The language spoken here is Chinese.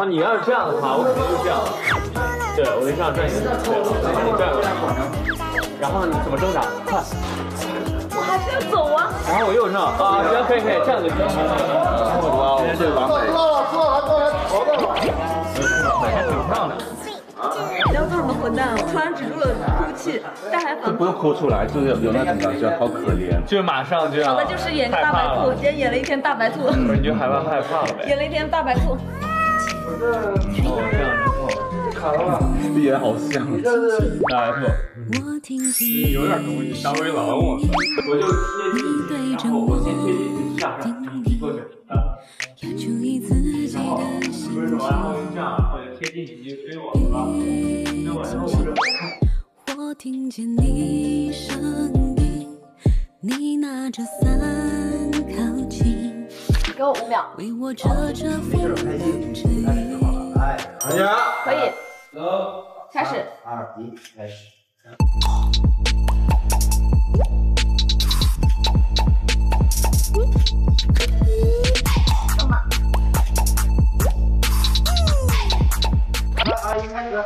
后你要是这样的话，我肯定就这样了。对，我就这样转一圈，对，然后你转过来，然后你怎么挣扎？快！我还是要走啊。然后我右上啊，行，可以可以，这样就行。哇，这完美。知道了，知道了，知道了，好的。还挺漂亮。你要做什么混蛋？我突然止住了哭泣，但还反不用哭出来，就是有那种感觉，好可怜。就马上就要。我就是演个大白兔，今天演了一天大白兔。不是你就害怕害怕了呗？演了一天大白兔。哦，这样之后，卡了吧？脸好像。大白兔。有点东西，大灰狼我。我就贴近你，然后我先贴近你下上，你过去。然后不是什么，然后这样，我就贴近你，你就追我，好吧？追我，然后我就。我听见你声音，你拿着伞靠近，给我五秒。为我遮遮风大家可以。走，开始，二一，开始。二一，开始。